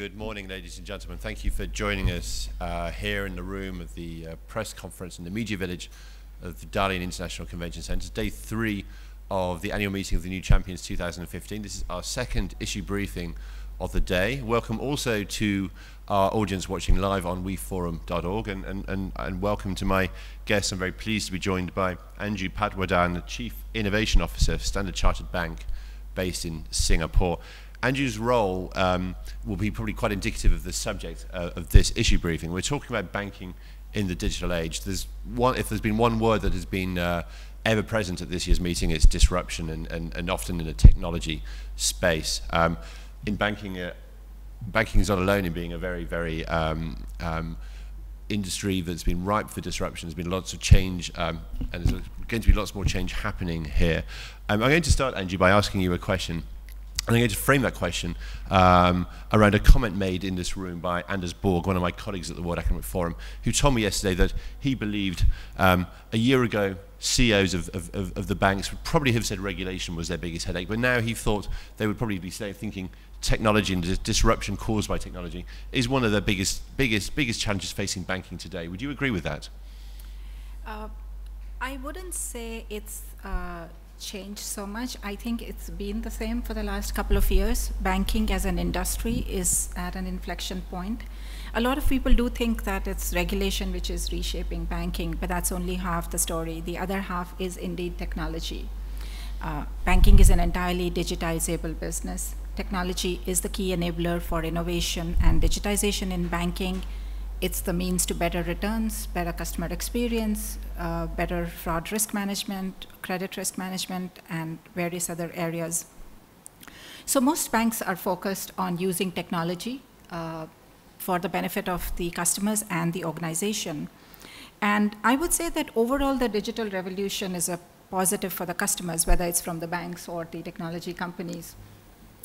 Good morning, ladies and gentlemen. Thank you for joining us uh, here in the room of the uh, press conference in the Media Village of the Dalian International Convention Centre. Day three of the annual meeting of the New Champions 2015. This is our second issue briefing of the day. Welcome also to our audience watching live on weforum.org and, and, and, and welcome to my guests. I'm very pleased to be joined by Anju Patwardhan, the Chief Innovation Officer of Standard Chartered Bank based in Singapore. Anju's role um, will be probably quite indicative of the subject uh, of this issue briefing. We're talking about banking in the digital age. There's one, if there's been one word that has been uh, ever present at this year's meeting, it's disruption and, and, and often in a technology space. Um, in banking, uh, banking is not alone in being a very, very um, um, industry that's been ripe for disruption. There's been lots of change, um, and there's going to be lots more change happening here. Um, I'm going to start, Anju, by asking you a question. I'm going to frame that question um, around a comment made in this room by Anders Borg, one of my colleagues at the World Economic Forum, who told me yesterday that he believed um, a year ago CEOs of, of, of, the banks would probably have said regulation was their biggest headache, but now he thought they would probably be thinking technology and disruption caused by technology is one of the biggest, biggest, biggest challenges facing banking today. Would you agree with that? Uh, I wouldn't say it's uh, changed so much. I think it's been the same for the last couple of years. Banking as an industry is at an inflection point. A lot of people do think that it's regulation which is reshaping banking, but that's only half the story. The other half is indeed technology. Uh, banking is an entirely digitizable business. Technology is the key enabler for innovation and digitization in banking it's the means to better returns, better customer experience, uh, better fraud risk management, credit risk management, and various other areas. So most banks are focused on using technology uh, for the benefit of the customers and the organization. And I would say that overall the digital revolution is a positive for the customers, whether it's from the banks or the technology companies.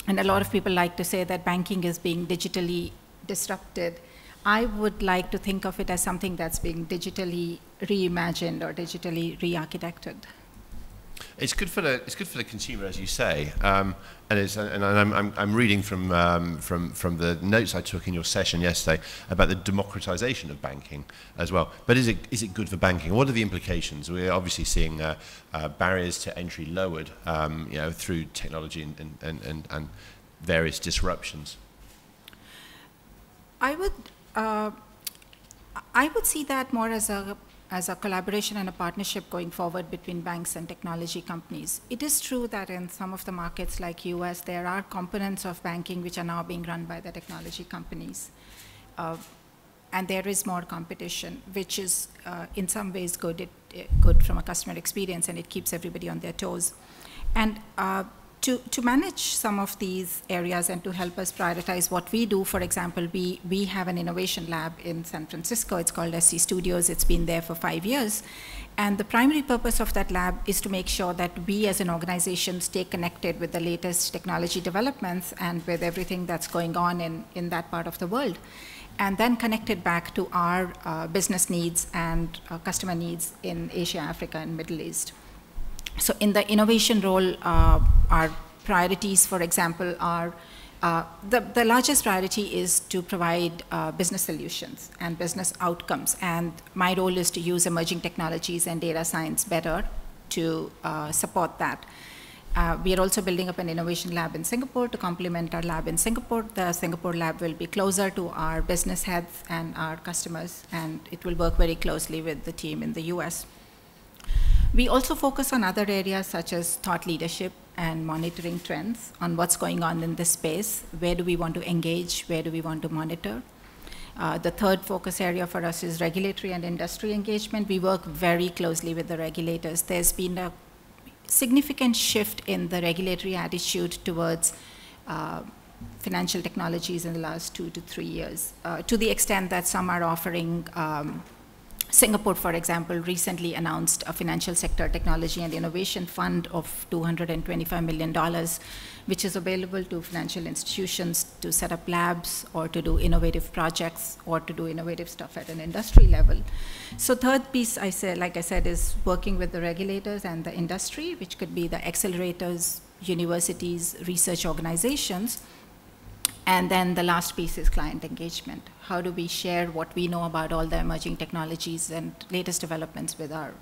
And a lot of people like to say that banking is being digitally disrupted I would like to think of it as something that's being digitally reimagined or digitally re-architected. It's good for the it's good for the consumer, as you say, um, and it's and I'm, I'm, I'm reading from um, from from the notes I took in your session yesterday about the democratization of banking as well. But is it is it good for banking? What are the implications? We're obviously seeing uh, uh, barriers to entry lowered, um, you know, through technology and and, and and various disruptions. I would uh, I would see that more as a as a collaboration and a partnership going forward between banks and technology companies. It is true that in some of the markets like US, there are components of banking which are now being run by the technology companies. Uh, and there is more competition, which is uh, in some ways good, it, good from a customer experience and it keeps everybody on their toes. And uh, to, to manage some of these areas and to help us prioritize what we do, for example, we, we have an innovation lab in San Francisco. It's called SC Studios. It's been there for five years. And the primary purpose of that lab is to make sure that we as an organization stay connected with the latest technology developments and with everything that's going on in, in that part of the world. And then connect it back to our uh, business needs and uh, customer needs in Asia, Africa, and Middle East. So in the innovation role, uh, our priorities, for example, are uh, the, the largest priority is to provide uh, business solutions and business outcomes. And my role is to use emerging technologies and data science better to uh, support that. Uh, we are also building up an innovation lab in Singapore to complement our lab in Singapore. The Singapore lab will be closer to our business heads and our customers, and it will work very closely with the team in the US. We also focus on other areas such as thought leadership and monitoring trends on what's going on in this space. Where do we want to engage? Where do we want to monitor? Uh, the third focus area for us is regulatory and industry engagement. We work very closely with the regulators. There's been a significant shift in the regulatory attitude towards uh, financial technologies in the last two to three years, uh, to the extent that some are offering um, Singapore, for example, recently announced a financial sector technology and innovation fund of $225 million, which is available to financial institutions to set up labs or to do innovative projects or to do innovative stuff at an industry level. So third piece, I said, like I said, is working with the regulators and the industry, which could be the accelerators, universities, research organizations, And then the last piece is client engagement. How do we share what we know about all the emerging technologies and latest developments with our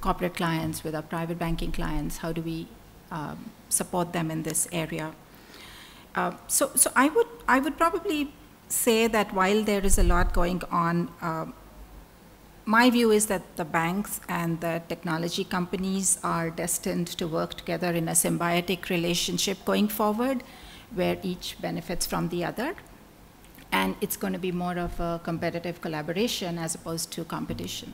corporate clients, with our private banking clients? How do we um, support them in this area? Uh, so, so I would I would probably say that while there is a lot going on, uh, my view is that the banks and the technology companies are destined to work together in a symbiotic relationship going forward, where each benefits from the other. And it's going to be more of a competitive collaboration as opposed to competition.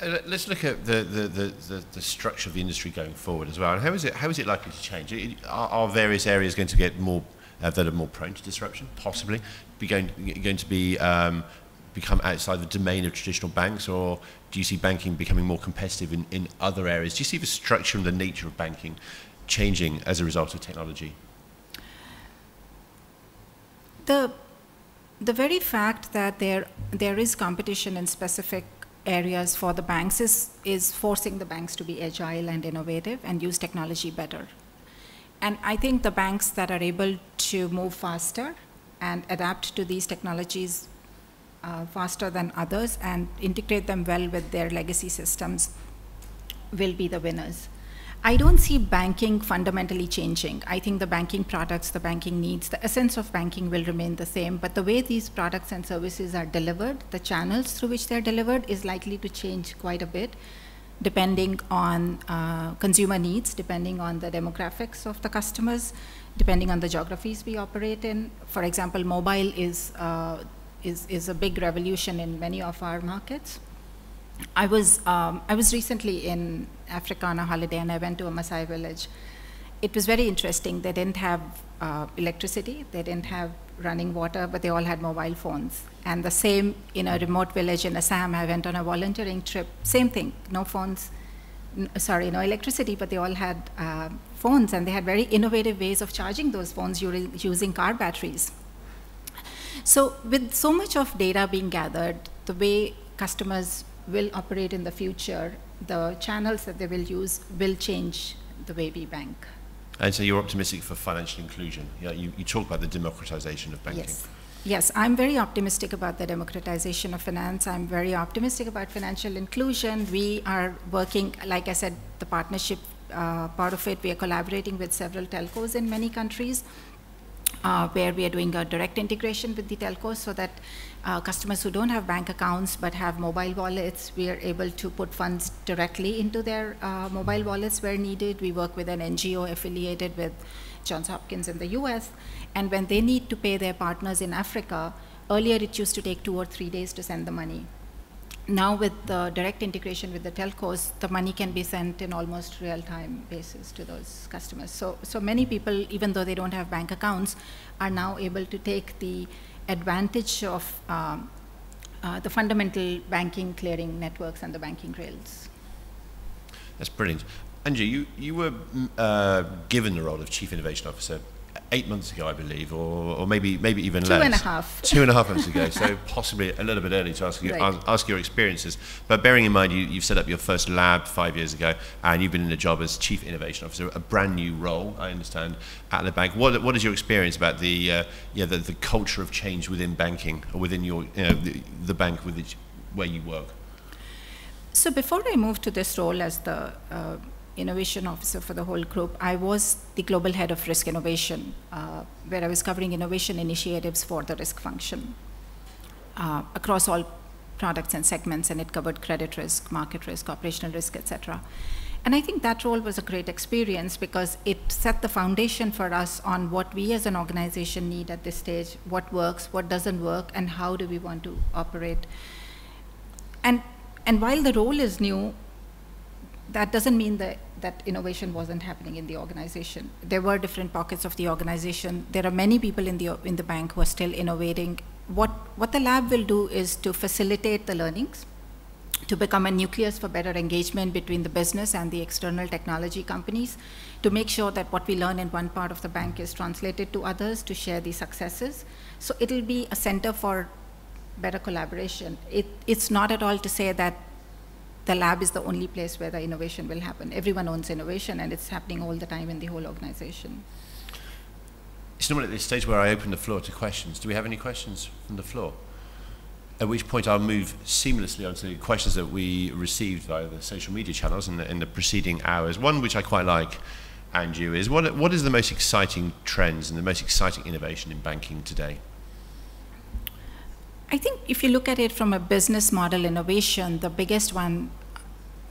Uh, let's look at the, the, the, the, structure of the industry going forward as well. And how is it, how is it likely to change? Are, are various areas going to get more, uh, that are more prone to disruption, possibly? Be going, going to be, um, become outside the domain of traditional banks, or do you see banking becoming more competitive in, in other areas? Do you see the structure and the nature of banking changing as a result of technology? The, the very fact that there, there is competition in specific areas for the banks is, is forcing the banks to be agile and innovative and use technology better. And I think the banks that are able to move faster and adapt to these technologies uh, faster than others and integrate them well with their legacy systems will be the winners. I don't see banking fundamentally changing. I think the banking products, the banking needs, the essence of banking will remain the same, but the way these products and services are delivered, the channels through which they're delivered is likely to change quite a bit depending on uh, consumer needs, depending on the demographics of the customers, depending on the geographies we operate in. For example, mobile is, uh, is, is a big revolution in many of our markets. I was, um, I was recently in Africa on a holiday and I went to a Maasai village. It was very interesting. They didn't have uh, electricity, they didn't have running water, but they all had mobile phones. And the same in a remote village in Assam, I went on a volunteering trip, same thing, no phones, sorry, no electricity, but they all had uh, phones and they had very innovative ways of charging those phones using car batteries. So with so much of data being gathered, the way customers will operate in the future, the channels that they will use will change the way we bank. And so you're optimistic for financial inclusion. Yeah, you, you talk about the democratization of banking. Yes. Yes, I'm very optimistic about the democratization of finance. I'm very optimistic about financial inclusion. We are working, like I said, the partnership uh, part of it, we are collaborating with several telcos in many countries uh, where we are doing a direct integration with the telcos so that uh, customers who don't have bank accounts but have mobile wallets, we are able to put funds directly into their uh, mobile wallets where needed. We work with an NGO affiliated with Johns Hopkins in the US. And when they need to pay their partners in Africa, earlier it used to take two or three days to send the money. Now with the direct integration with the telcos, the money can be sent in almost real-time basis to those customers. So, so many people, even though they don't have bank accounts, are now able to take the advantage of um, uh, the fundamental banking clearing networks and the banking rails. That's brilliant. Anju, you, you were mm, uh, given the role of Chief Innovation Officer eight months ago, I believe, or, or maybe maybe even Two less. Two and a half. Two and a half months ago, so possibly a little bit early to ask, you, right. ask your experiences. But bearing in mind, you, you've set up your first lab five years ago, and you've been in the job as Chief Innovation Officer, a brand new role, I understand, at the bank. What, what is your experience about the, uh, yeah, the, the culture of change within banking, or within your, you know, the, the bank with which, where you work? So before I moved to this role as the uh, innovation officer for the whole group, I was the global head of risk innovation, uh, where I was covering innovation initiatives for the risk function uh, across all products and segments, and it covered credit risk, market risk, operational risk, etc. And I think that role was a great experience because it set the foundation for us on what we as an organization need at this stage, what works, what doesn't work, and how do we want to operate. And, and while the role is new, that doesn't mean that, that innovation wasn't happening in the organization. There were different pockets of the organization. There are many people in the, in the bank who are still innovating. What, what the lab will do is to facilitate the learnings, to become a nucleus for better engagement between the business and the external technology companies, to make sure that what we learn in one part of the bank is translated to others, to share the successes. So it'll be a center for better collaboration. It, it's not at all to say that the lab is the only place where the innovation will happen. Everyone owns innovation, and it's happening all the time in the whole organization. it's normally at this stage where I open the floor to questions. Do we have any questions from the floor? At which point I'll move seamlessly onto the questions that we received via the social media channels in the, in the preceding hours. One which I quite like, Anju, is what, what is the most exciting trends and the most exciting innovation in banking today? I think if you look at it from a business model innovation, the biggest one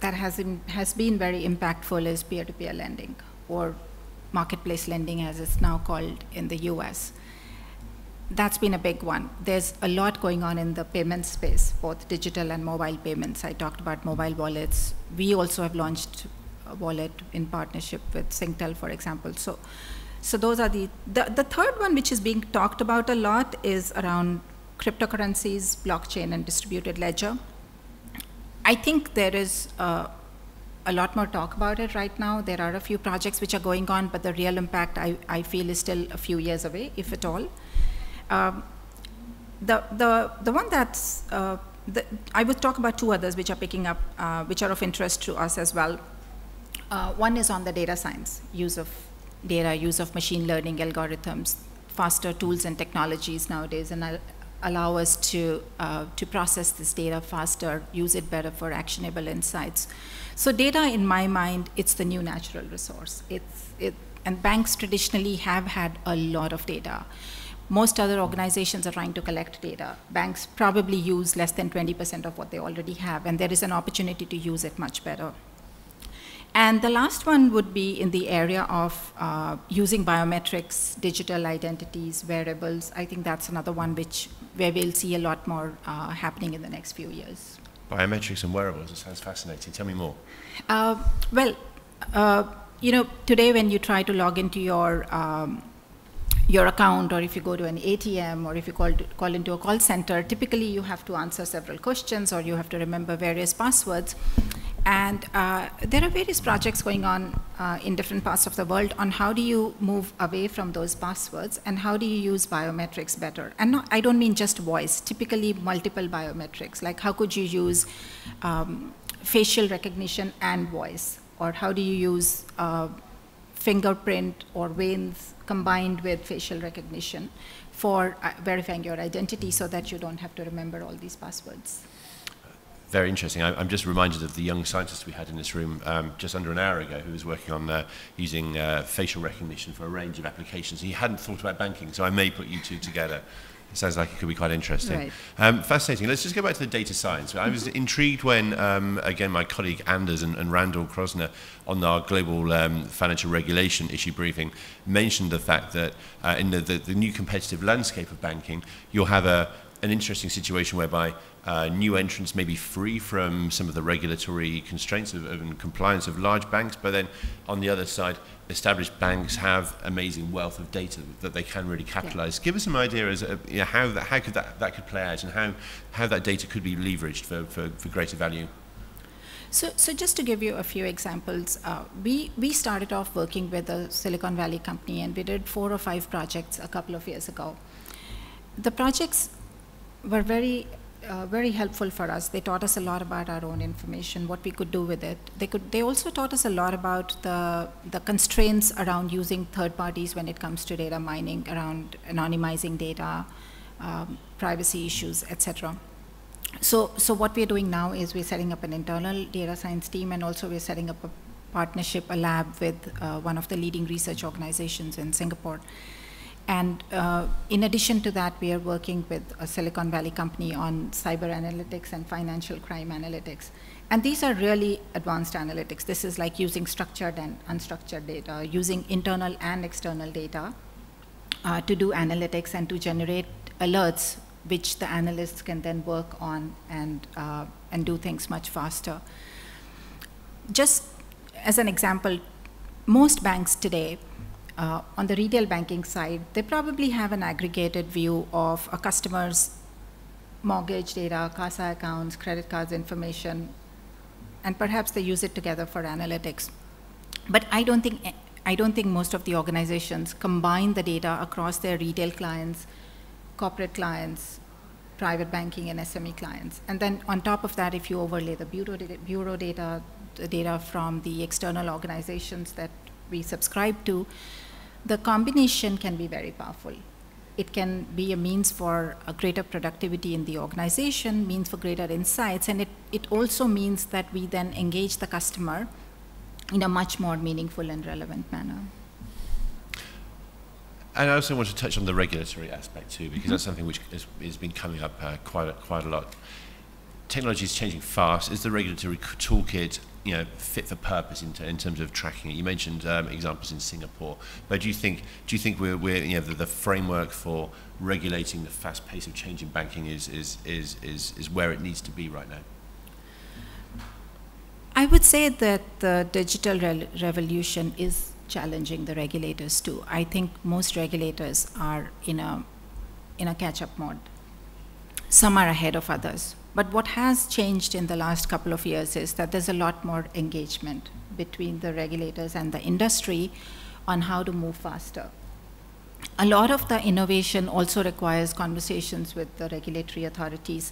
that has has been very impactful is peer-to-peer lending or marketplace lending as it's now called in the US. That's been a big one. There's a lot going on in the payment space, both digital and mobile payments. I talked about mobile wallets. We also have launched a wallet in partnership with Singtel, for example. So, so those are the, the, the third one which is being talked about a lot is around cryptocurrencies, blockchain, and distributed ledger. I think there is uh, a lot more talk about it right now. There are a few projects which are going on, but the real impact I, I feel is still a few years away, if at all. Um, the, the, the one that's, uh, the, I would talk about two others which are picking up, uh, which are of interest to us as well. Uh, one is on the data science, use of data, use of machine learning algorithms, faster tools and technologies nowadays, and allow us to, uh, to process this data faster, use it better for actionable insights. So data, in my mind, it's the new natural resource. It's, it, and banks traditionally have had a lot of data. Most other organizations are trying to collect data. Banks probably use less than 20% of what they already have, and there is an opportunity to use it much better. And the last one would be in the area of uh, using biometrics, digital identities, wearables. I think that's another one which where we'll see a lot more uh, happening in the next few years. Biometrics and wearables, it sounds fascinating. Tell me more. Uh, well, uh, you know, today when you try to log into your um, your account or if you go to an ATM or if you call, to, call into a call center, typically you have to answer several questions or you have to remember various passwords. And uh, there are various projects going on uh, in different parts of the world on how do you move away from those passwords and how do you use biometrics better. And not, I don't mean just voice, typically multiple biometrics, like how could you use um, facial recognition and voice, or how do you use uh, fingerprint or veins combined with facial recognition for uh, verifying your identity so that you don't have to remember all these passwords. Very interesting. I, am just reminded of the young scientist we had in this room um, just under an hour ago who was working on uh, using uh, facial recognition for a range of applications. He hadn't thought about banking, so I may put you two together. It sounds like it could be quite interesting. Right. Um, fascinating. Let's just go back to the data science. I was intrigued when, um, again, my colleague Anders and, and Randall Kroszner on our global um, financial regulation issue briefing mentioned the fact that uh, in the, the, the new competitive landscape of banking, you'll have a, an interesting situation whereby uh, new entrants may be free from some of the regulatory constraints of, of, and compliance of large banks, but then on the other side, established banks have amazing wealth of data that they can really capitalize. Yeah. Give us some idea as a, you know, how, that, how could that, that could play out and how, how that data could be leveraged for, for, for greater value. So, so just to give you a few examples, uh, we, we started off working with a Silicon Valley company and we did four or five projects a couple of years ago. The projects were very uh, very helpful for us. They taught us a lot about our own information, what we could do with it. They could. They also taught us a lot about the the constraints around using third parties when it comes to data mining, around anonymizing data, um, privacy issues, etc. So, so what we're doing now is we're setting up an internal data science team, and also we're setting up a partnership, a lab with uh, one of the leading research organizations in Singapore and uh, in addition to that, we are working with a Silicon Valley company on cyber analytics and financial crime analytics. And these are really advanced analytics. This is like using structured and unstructured data, using internal and external data uh, to do analytics and to generate alerts, which the analysts can then work on and, uh, and do things much faster. Just as an example, most banks today uh, on the retail banking side, they probably have an aggregated view of a customer's mortgage data, CASA accounts, credit cards information, and perhaps they use it together for analytics. But I don't think, I don't think most of the organizations combine the data across their retail clients, corporate clients, private banking and SME clients. And then on top of that, if you overlay the bureau data, bureau data the data from the external organizations that we subscribe to, the combination can be very powerful. It can be a means for a greater productivity in the organization, means for greater insights, and it, it also means that we then engage the customer in a much more meaningful and relevant manner. And I also want to touch on the regulatory aspect too, because mm-hmm. that's something which has, has been coming up uh, quite a, quite a lot. Technology is changing fast. Is the regulatory toolkit you know fit for purpose in, in terms of tracking it? You mentioned um, examples in Singapore, but do you think do you think we're, we're you know the, the framework for regulating the fast pace of change in banking is is is is, is where it needs to be right now? I would say that the digital re revolution is challenging the regulators too. I think most regulators are in a, in a catch-up mode. Some are ahead of others. But what has changed in the last couple of years is that there's a lot more engagement between the regulators and the industry on how to move faster. A lot of the innovation also requires conversations with the regulatory authorities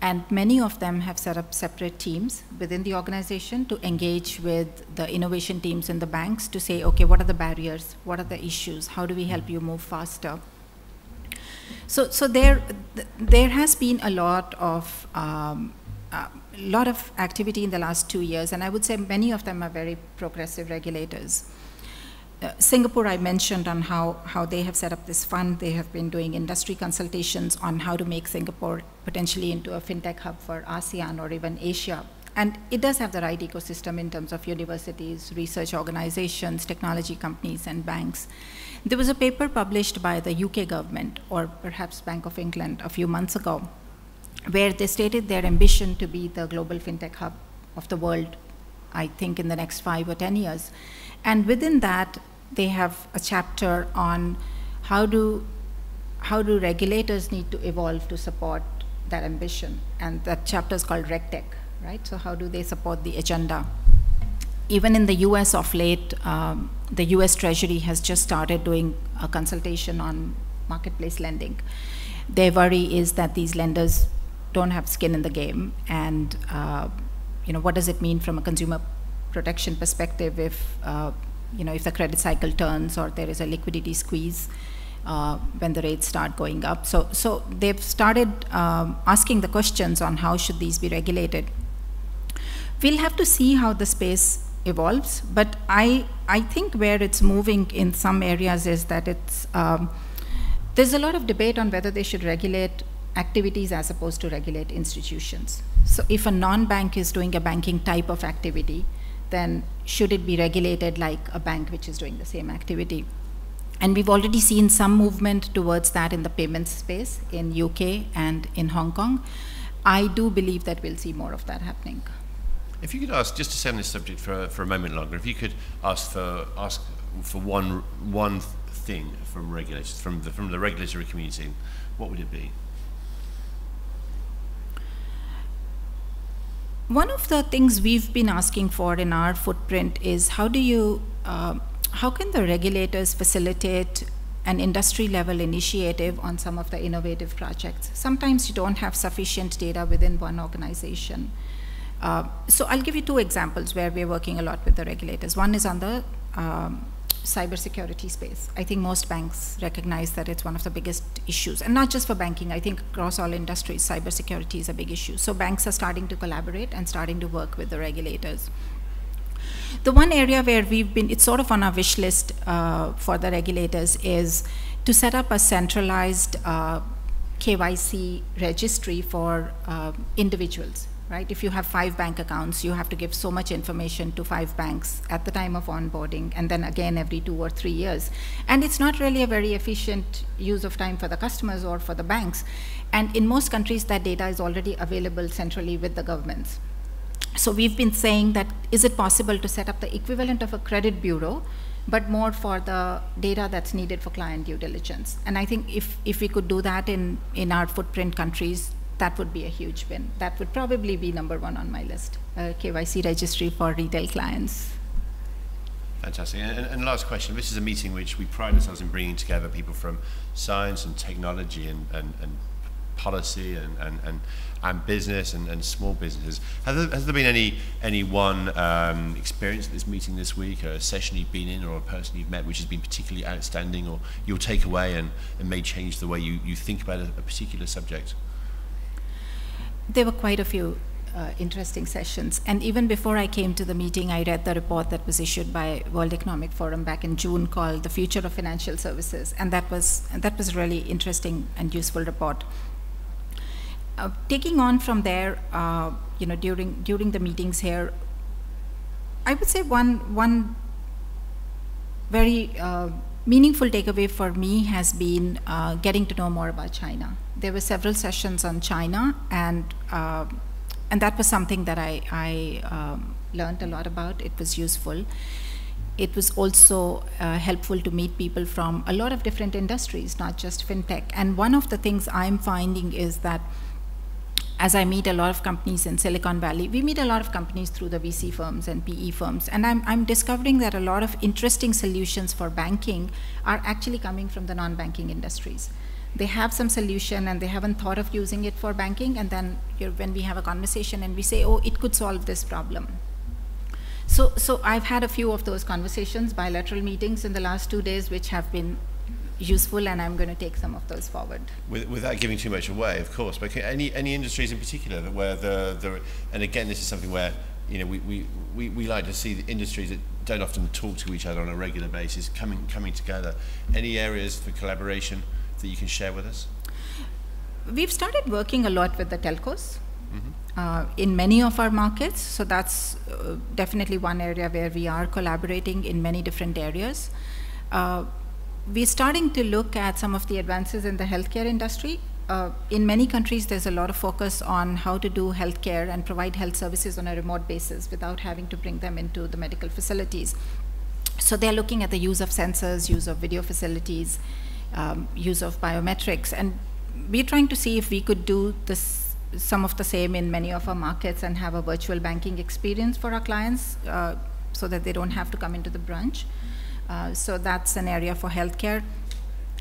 and many of them have set up separate teams within the organization to engage with the innovation teams in the banks to say, okay, what are the barriers? What are the issues? How do we help you move faster? So, so there, there has been a lot of um, uh, lot of activity in the last two years, and I would say many of them are very progressive regulators. Uh, Singapore, I mentioned on how, how they have set up this fund. They have been doing industry consultations on how to make Singapore potentially into a fintech hub for ASEAN or even Asia. And it does have the right ecosystem in terms of universities, research organizations, technology companies, and banks. There was a paper published by the UK government, or perhaps Bank of England, a few months ago, where they stated their ambition to be the global fintech hub of the world, I think, in the next five or 10 years. And within that, they have a chapter on how do, how do regulators need to evolve to support that ambition. And that chapter is called RegTech, right? So how do they support the agenda? Even in the US of late, um, the US Treasury has just started doing a consultation on marketplace lending. Their worry is that these lenders don't have skin in the game and uh, you know, what does it mean from a consumer protection perspective if uh, you know if the credit cycle turns or there is a liquidity squeeze uh, when the rates start going up. So so they've started um, asking the questions on how should these be regulated. We'll have to see how the space evolves, but I I think where it's moving in some areas is that it's um, there's a lot of debate on whether they should regulate activities as opposed to regulate institutions. So if a non-bank is doing a banking type of activity, then should it be regulated like a bank which is doing the same activity? And we've already seen some movement towards that in the payments space in UK and in Hong Kong. I do believe that we'll see more of that happening. If you could ask, just to stay on this subject for, for a moment longer, if you could ask for ask for one one thing from regulators, from the from the regulatory community, what would it be? One of the things we've been asking for in our footprint is how do you, uh, how can the regulators facilitate an industry level initiative on some of the innovative projects? Sometimes you don't have sufficient data within one organization. Uh, so I'll give you two examples where we're working a lot with the regulators. One is on the um, cybersecurity space. I think most banks recognize that it's one of the biggest issues, and not just for banking. I think across all industries, cybersecurity is a big issue. So banks are starting to collaborate and starting to work with the regulators. The one area where we've been, it's sort of on our wish list uh, for the regulators is to set up a centralized uh, KYC registry for uh, individuals right? If you have five bank accounts, you have to give so much information to five banks at the time of onboarding, and then again every two or three years. And it's not really a very efficient use of time for the customers or for the banks. And in most countries, that data is already available centrally with the governments. So we've been saying that is it possible to set up the equivalent of a credit bureau, but more for the data that's needed for client due diligence. And I think if, if we could do that in, in our footprint countries, that would be a huge win. That would probably be number one on my list, a KYC registry for retail clients. Fantastic. And, and, last question, this is a meeting which we pride ourselves in bringing together people from science and technology and, and, and policy and, and, and, and business and, and small businesses. Have there, has there been any, any one um, experience at this meeting this week, or a session you've been in, or a person you've met which has been particularly outstanding, or you'll take away and, and may change the way you, you think about a, a particular subject? There were quite a few uh, interesting sessions. And even before I came to the meeting, I read the report that was issued by World Economic Forum back in June called "The Future of Financial Services," and that was that was really interesting and useful report. Uh, taking on from there, uh, you know, during during the meetings here, I would say one one very uh, meaningful takeaway for me has been uh, getting to know more about China. There were several sessions on China, and uh, and that was something that I, I um, learned a lot about. It was useful. It was also uh, helpful to meet people from a lot of different industries, not just fintech. And one of the things I'm finding is that as I meet a lot of companies in Silicon Valley, we meet a lot of companies through the VC firms and PE firms, and I'm, I'm discovering that a lot of interesting solutions for banking are actually coming from the non-banking industries. They have some solution and they haven't thought of using it for banking, and then when we have a conversation and we say, oh, it could solve this problem. So, so I've had a few of those conversations, bilateral meetings in the last two days, which have been useful, and I'm going to take some of those forward. With, without giving too much away, of course, but any any industries in particular that where the, the and again, this is something where you know we, we, we, we like to see the industries that don't often talk to each other on a regular basis coming coming together. Any areas for collaboration that you can share with us? We've started working a lot with the telcos. Mm-hmm. Uh, in many of our markets, so that's uh, definitely one area where we are collaborating in many different areas. Uh, we're starting to look at some of the advances in the healthcare industry. Uh, in many countries, there's a lot of focus on how to do healthcare and provide health services on a remote basis without having to bring them into the medical facilities. So they're looking at the use of sensors, use of video facilities, um, use of biometrics, and we're trying to see if we could do this, some of the same in many of our markets and have a virtual banking experience for our clients uh, so that they don't have to come into the branch. Uh, so that's an area for healthcare.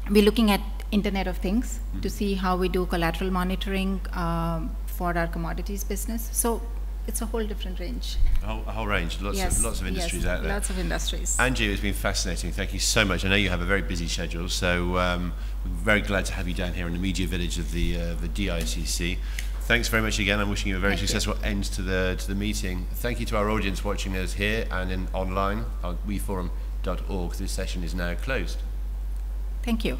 We're looking at Internet of Things to see how we do collateral monitoring um, for our commodities business. So it's a whole different range. A whole, a whole range, lots, yes, of, lots of industries yes, out there. Lots of industries. Anju, it's been fascinating. Thank you so much. I know you have a very busy schedule, so um, we're very glad to have you down here in the media village of the, uh, the DICC. Thanks very much again. I'm wishing you a very Thank successful you. end to the, to the meeting. Thank you to our audience watching us here and in online on weforum.org. This session is now closed. Thank you.